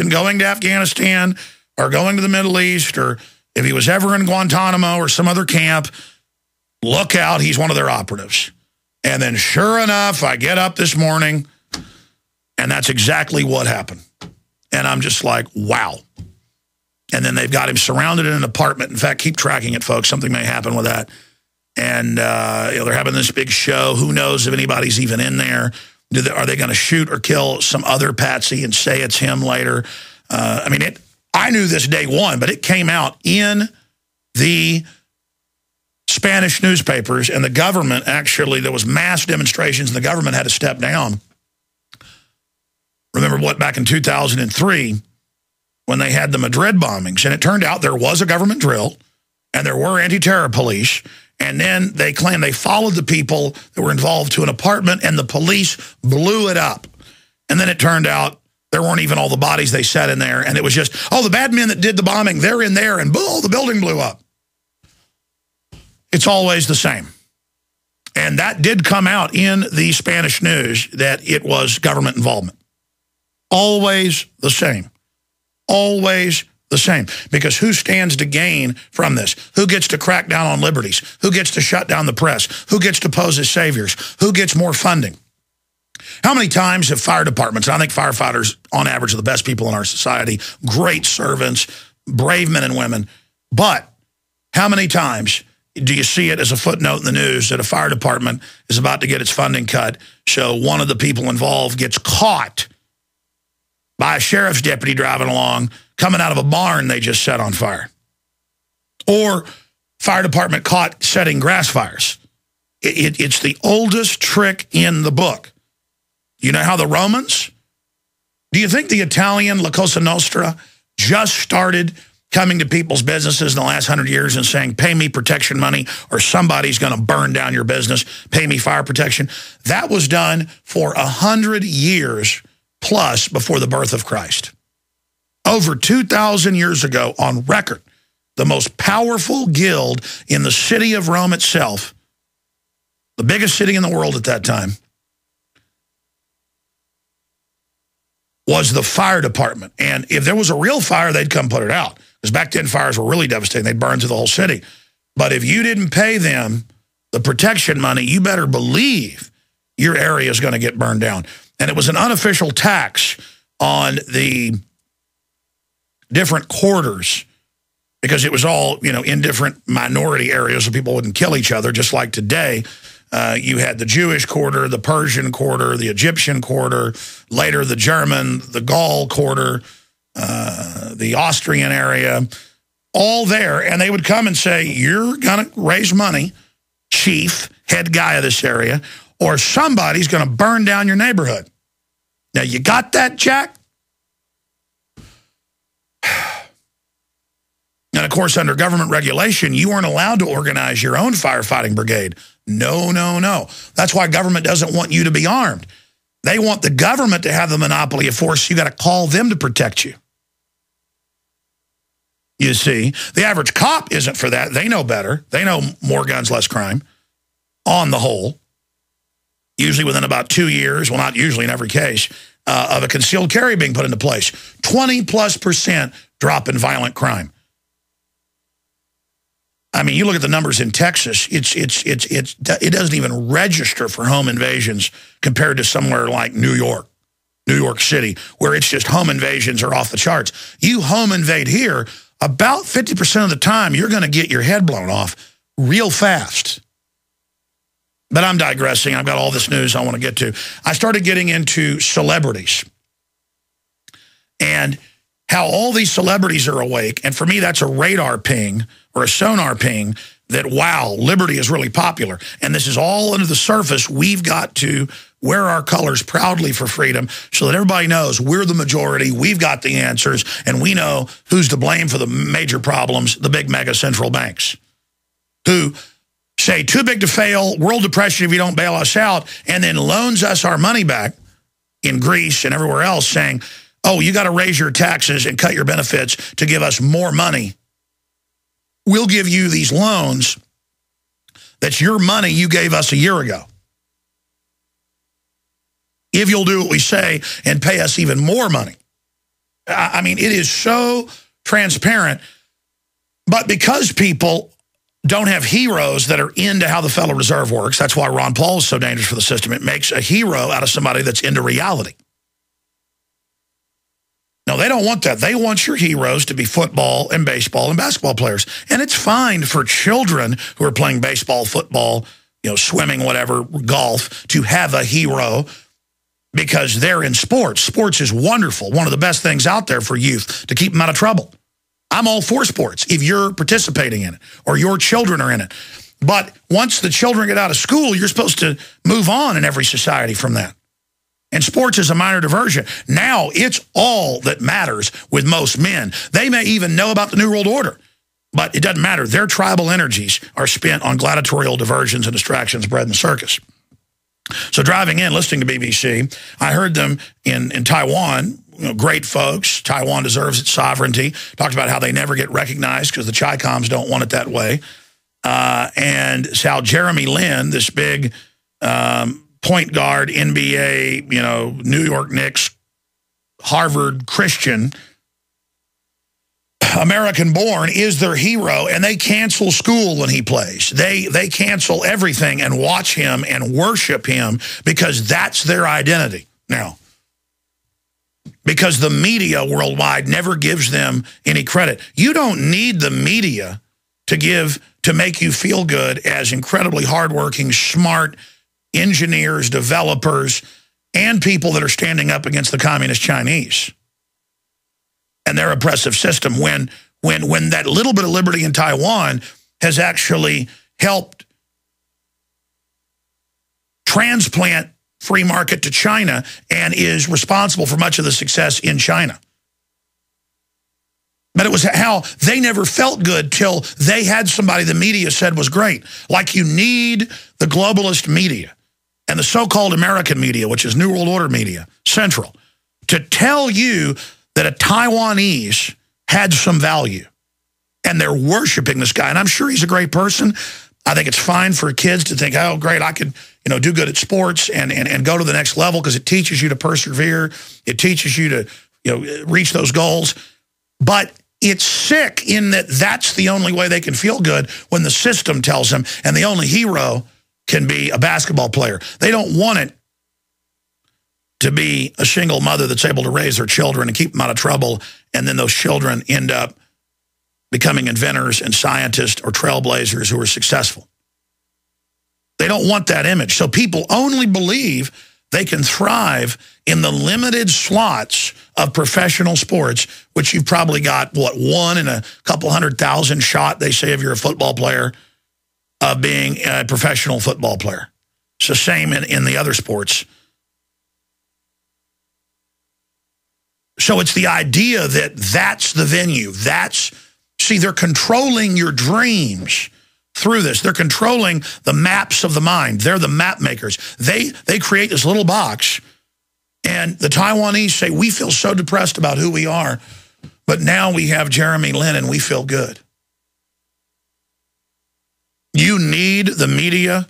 person going to Afghanistan or going to the Middle East or if he was ever in Guantanamo or some other camp, look out, he's one of their operatives. And then sure enough, I get up this morning, and that's exactly what happened. And I'm just like, wow. And then they've got him surrounded in an apartment. In fact, keep tracking it, folks. Something may happen with that. And uh, you know, they're having this big show. Who knows if anybody's even in there? They, are they going to shoot or kill some other patsy and say it's him later? Uh, I mean, it. I knew this day one, but it came out in the Spanish newspapers, and the government actually, there was mass demonstrations, and the government had to step down. Remember what, back in 2003, when they had the Madrid bombings, and it turned out there was a government drill, and there were anti-terror police, and then they claimed they followed the people that were involved to an apartment, and the police blew it up. And then it turned out there weren't even all the bodies they set in there, and it was just, oh, the bad men that did the bombing, they're in there, and boom, the building blew up. It's always the same. And that did come out in the Spanish news that it was government involvement. Always the same. Always the same. Because who stands to gain from this? Who gets to crack down on liberties? Who gets to shut down the press? Who gets to pose as saviors? Who gets more funding? How many times have fire departments, I think firefighters on average are the best people in our society, great servants, brave men and women, but how many times do you see it as a footnote in the news that a fire department is about to get its funding cut, so one of the people involved gets caught by a sheriff's deputy driving along, coming out of a barn they just set on fire. Or fire department caught setting grass fires. It, it, it's the oldest trick in the book. You know how the Romans? Do you think the Italian La Cosa Nostra just started coming to people's businesses in the last hundred years and saying, pay me protection money or somebody's going to burn down your business, pay me fire protection. That was done for a hundred years plus before the birth of Christ. Over 2,000 years ago on record, the most powerful guild in the city of Rome itself, the biggest city in the world at that time, was the fire department. And if there was a real fire, they'd come put it out. Because back then, fires were really devastating. They'd burn through the whole city. But if you didn't pay them the protection money, you better believe your area is going to get burned down. And it was an unofficial tax on the different quarters because it was all, you know, in different minority areas so people wouldn't kill each other, just like today. Uh, you had the Jewish quarter, the Persian quarter, the Egyptian quarter, later the German, the Gaul quarter, uh, the Austrian area, all there. And they would come and say, you're going to raise money, chief, head guy of this area, or somebody's going to burn down your neighborhood. Now, you got that, Jack? And of course, under government regulation, you weren't allowed to organize your own firefighting brigade. No, no, no. That's why government doesn't want you to be armed. They want the government to have the monopoly of force. You got to call them to protect you. You see, the average cop isn't for that. They know better. They know more guns, less crime on the whole. Usually within about two years, well, not usually in every case, uh, of a concealed carry being put into place. 20 plus percent drop in violent crime. I mean, you look at the numbers in Texas, it's, it's, it's, it's, it doesn't even register for home invasions compared to somewhere like New York, New York City, where it's just home invasions are off the charts. You home invade here, about 50% of the time, you're going to get your head blown off real fast. But I'm digressing. I've got all this news I want to get to. I started getting into celebrities and how all these celebrities are awake. And for me, that's a radar ping or a sonar ping that, wow, liberty is really popular. And this is all under the surface. We've got to wear our colors proudly for freedom so that everybody knows we're the majority, we've got the answers, and we know who's to blame for the major problems, the big mega central banks, who say too big to fail, world depression if you don't bail us out, and then loans us our money back in Greece and everywhere else saying, oh, you got to raise your taxes and cut your benefits to give us more money. We'll give you these loans that's your money you gave us a year ago. If you'll do what we say and pay us even more money. I mean, it is so transparent. But because people don't have heroes that are into how the Federal Reserve works, that's why Ron Paul is so dangerous for the system. It makes a hero out of somebody that's into reality. No, they don't want that. They want your heroes to be football and baseball and basketball players. And it's fine for children who are playing baseball, football, you know, swimming, whatever, golf, to have a hero because they're in sports. Sports is wonderful. One of the best things out there for youth to keep them out of trouble. I'm all for sports if you're participating in it or your children are in it. But once the children get out of school, you're supposed to move on in every society from that. And sports is a minor diversion. Now it's all that matters with most men. They may even know about the New World Order, but it doesn't matter. Their tribal energies are spent on gladiatorial diversions and distractions bred in the circus. So driving in, listening to BBC, I heard them in, in Taiwan, you know, great folks. Taiwan deserves its sovereignty. Talked about how they never get recognized because the Chi-Coms don't want it that way. Uh, and how Jeremy Lin, this big um, point guard, NBA, you know, New York Knicks, Harvard Christian, American born is their hero and they cancel school when he plays. They they cancel everything and watch him and worship him because that's their identity. Now, because the media worldwide never gives them any credit. You don't need the media to give to make you feel good as incredibly hardworking, smart, engineers, developers, and people that are standing up against the communist Chinese and their oppressive system when when when that little bit of liberty in Taiwan has actually helped transplant free market to China and is responsible for much of the success in China. But it was how they never felt good till they had somebody the media said was great. Like you need the globalist media and the so-called American media, which is New World Order media, Central, to tell you that a Taiwanese had some value. And they're worshiping this guy. And I'm sure he's a great person. I think it's fine for kids to think, oh, great, I could you know, do good at sports and, and, and go to the next level because it teaches you to persevere. It teaches you to you know, reach those goals. But it's sick in that that's the only way they can feel good when the system tells them and the only hero can be a basketball player. They don't want it to be a single mother that's able to raise her children and keep them out of trouble, and then those children end up becoming inventors and scientists or trailblazers who are successful. They don't want that image. So people only believe they can thrive in the limited slots of professional sports, which you've probably got, what, one in a couple hundred thousand shot, they say, if you're a football player, of being a professional football player. It's the same in, in the other sports. So it's the idea that that's the venue. That's, see, they're controlling your dreams through this. They're controlling the maps of the mind. They're the map makers. They, they create this little box, and the Taiwanese say, we feel so depressed about who we are, but now we have Jeremy Lin and we feel good. You need the media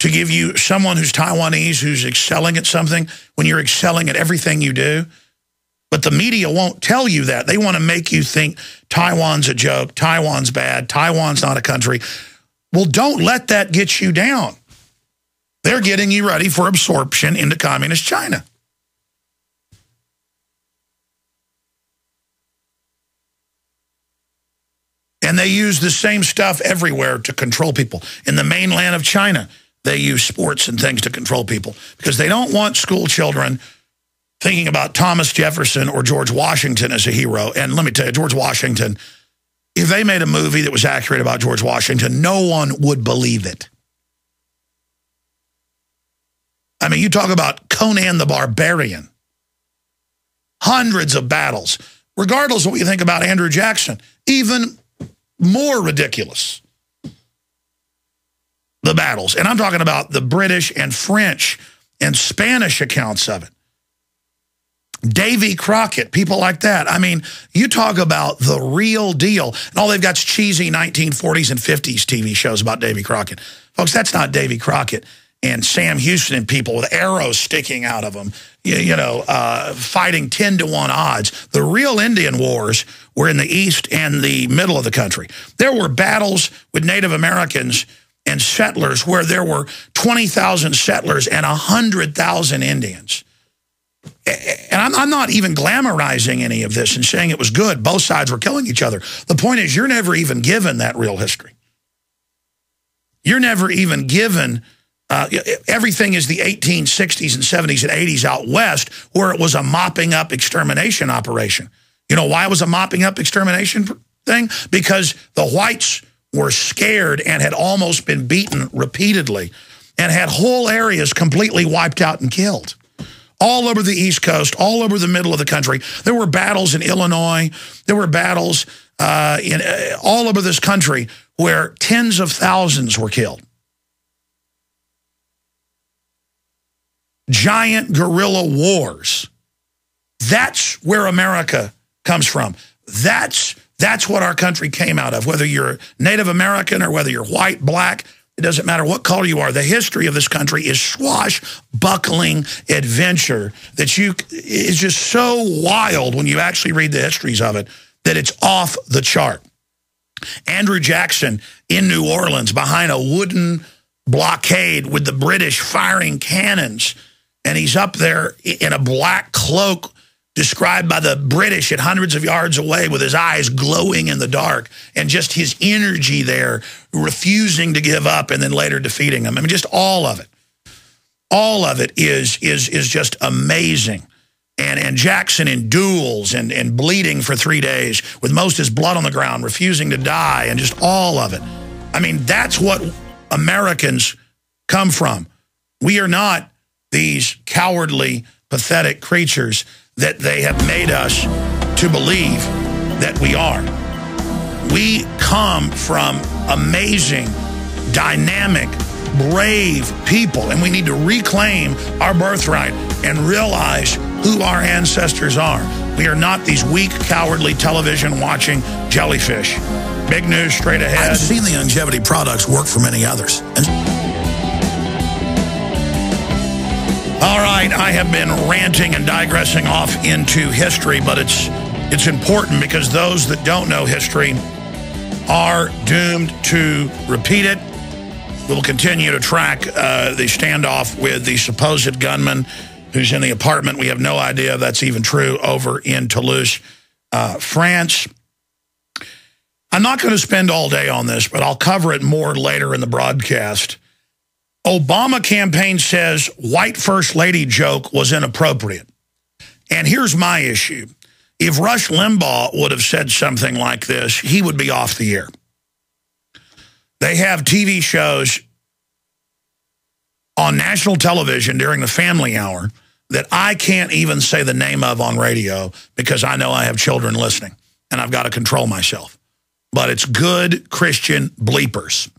to give you someone who's Taiwanese, who's excelling at something, when you're excelling at everything you do. But the media won't tell you that. They want to make you think Taiwan's a joke, Taiwan's bad, Taiwan's not a country. Well, don't let that get you down. They're getting you ready for absorption into communist China. And they use the same stuff everywhere to control people. In the mainland of China, they use sports and things to control people because they don't want school children thinking about Thomas Jefferson or George Washington as a hero. And let me tell you, George Washington, if they made a movie that was accurate about George Washington, no one would believe it. I mean, you talk about Conan the Barbarian. Hundreds of battles. Regardless of what you think about Andrew Jackson, even more ridiculous. The battles. And I'm talking about the British and French and Spanish accounts of it. Davy Crockett, people like that. I mean, you talk about the real deal. And all they've got is cheesy 1940s and 50s TV shows about Davy Crockett. Folks, that's not Davy Crockett and Sam Houston and people with arrows sticking out of them, you know, uh, fighting 10 to 1 odds. The real Indian wars were in the east and the middle of the country. There were battles with Native Americans and settlers where there were 20,000 settlers and 100,000 Indians. And I'm, I'm, not even glamorizing any of this and saying it was good. Both sides were killing each other. The point is, you're never even given that real history. You're never even given uh, everything is the 1860s and 70s and 80s out west where it was a mopping up extermination operation. You know why it was a mopping up extermination thing? Because the whites were scared and had almost been beaten repeatedly and had whole areas completely wiped out and killed. All over the East Coast, all over the middle of the country. There were battles in Illinois. There were battles uh, in uh, all over this country where tens of thousands were killed. Giant guerrilla wars. That's where America comes from. That's that's what our country came out of. Whether you're Native American or whether you're white, black, it doesn't matter what color you are. The history of this country is swashbuckling adventure that you is just so wild when you actually read the histories of it that it's off the chart. Andrew Jackson in New Orleans behind a wooden blockade with the British firing cannons. And he's up there in a black cloak described by the British at hundreds of yards away with his eyes glowing in the dark and just his energy there, refusing to give up and then later defeating them. I mean, just all of it. All of it is, is, is just amazing. And, and Jackson in duels and, and bleeding for three days with most of his blood on the ground, refusing to die, and just all of it. I mean, that's what Americans come from. We are not these cowardly, pathetic creatures that they have made us to believe that we are. We come from amazing, dynamic, brave people, and we need to reclaim our birthright and realize who our ancestors are. We are not these weak, cowardly television-watching jellyfish. Big news straight ahead. I've seen the longevity products work for many others. All right, I have been ranting and digressing off into history, but it's it's important because those that don't know history are doomed to repeat it. We'll continue to track uh, the standoff with the supposed gunman who's in the apartment. We have no idea if that's even true over in Toulouse, uh, France. I'm not going to spend all day on this, but I'll cover it more later in the broadcast. Obama campaign says white first lady joke was inappropriate. And here's my issue. If Rush Limbaugh would have said something like this, he would be off the air. They have TV shows on national television during the family hour that I can't even say the name of on radio because I know I have children listening and I've got to control myself. But it's good Christian bleepers.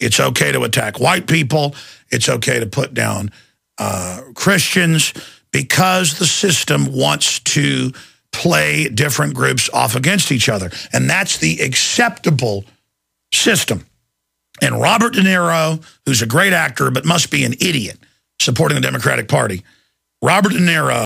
It's okay to attack white people. It's okay to put down uh, Christians because the system wants to play different groups off against each other. And that's the acceptable system. And Robert De Niro, who's a great actor but must be an idiot supporting the Democratic Party, Robert De Niro